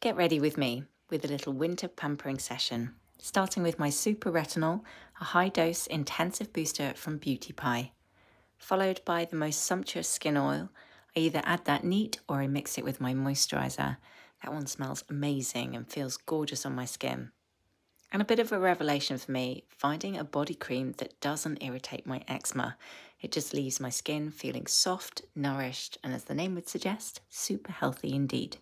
Get ready with me with a little winter pampering session, starting with my Super Retinol, a high dose intensive booster from Beauty Pie, followed by the most sumptuous skin oil. I either add that neat or I mix it with my moisturiser. That one smells amazing and feels gorgeous on my skin. And a bit of a revelation for me, finding a body cream that doesn't irritate my eczema. It just leaves my skin feeling soft, nourished, and as the name would suggest, super healthy indeed.